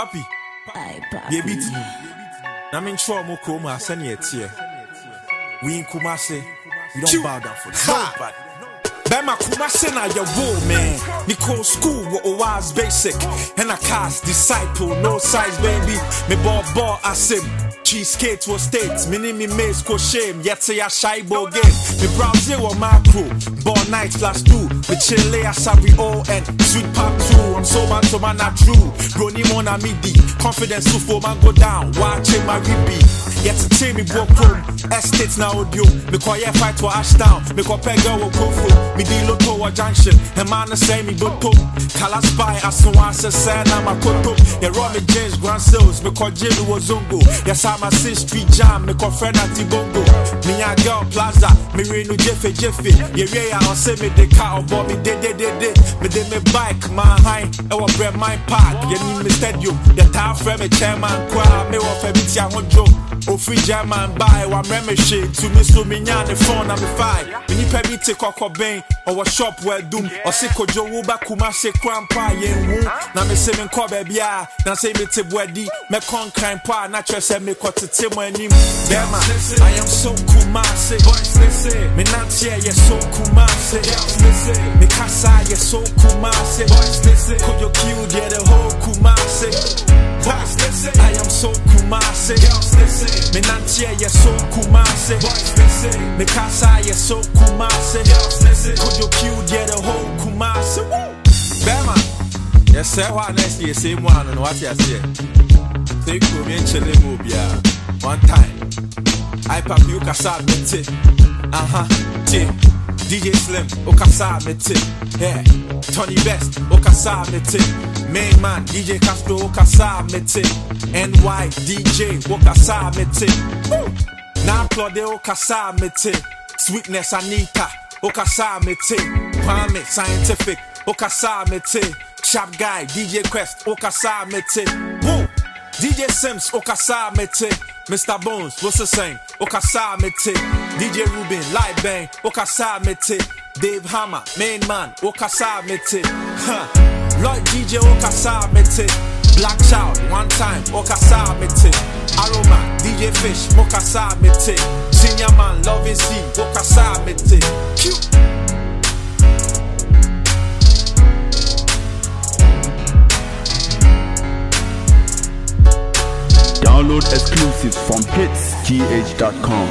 papi deɛ bi ti na mentwerɛ mo kurom a sɛneɛ ɛteɛ we nkumase we don't bow down for nobody Bema Kumase na your wool man. Nicole school with a wise basic. And a cast disciple, no size baby. Me ball ball asim. Cheesecake to states, mini me maze shame, yet say a shy ball game. Me browse zero macro, ball night plus two. Me chile a savvy O and sweet pop two. I'm so man to man not true. Brony mon a midi, confidence to for man go down. Watching my repeat. Yet to tell me broke home, estates now audio. Me yeah fight to Ashtown, me call pega wo kofu. Me di loto wa junction, and man say me boto. Kala spy as no one says na makoto. Yeah run me James Grand Sales, me call Jilu wo zongo. Yes I'm a six street jam, me call friend at bongo. Me a girl plaza, me reno jeffe jeffe. Yeah yeah I say me the car or me de de de de. Me de me bike, my high, I wa bread my park. Yeah ni me stadium, yeah ta friend me chairman kwa. Me wa fe biti a honjo. Ofri German buy wa mreme shit to me so me nya ne phone na me five. Me nipa bi te ben or shop where doom. Se kojo wo ba kuma se krampa ye hu na me se me nko ba bia na se me te me kon kran pa na twa se me kotete mo anim dema I am so kumase. Me here ye so kumase. Me kasa ye so kumase. You kill get the whole kumase Boys. I am so kumase. Girls, listen. Me nantie ye so kumase. Boys, listen. Me kasa ye so kumase. Girls, listen. Could you kill the whole kumase? Woo! Bema. Yes, sir. What next year? Same one. And what you say? Take me chile mobia. One time. I pop you kasa mete. Uh huh. DJ Slim, Okasa mete. Yeah. Tony Best, Okasa. Main man, DJ Castro, Okasa. NY, DJ, Okasa. Now Claude, Okasa mete. Sweetness, Anita, Okasa mete. Kwame, Scientific, Okasa. Sharp Guy, DJ Quest, Okasa mete. DJ Sims, Okasa. Mr. Bones, what's the same? Okasa. DJ Rubin, Light Bang, Okasa. Dave Hammer, Main Man, Okasa mete. Lloyd DJ, Okasa mete. Black Child, one time, Okasa mete. Aroma, DJ Fish, Okasa mete. Senior Man, Loving C, Okasa mete. Download exclusives from hitsgh.com.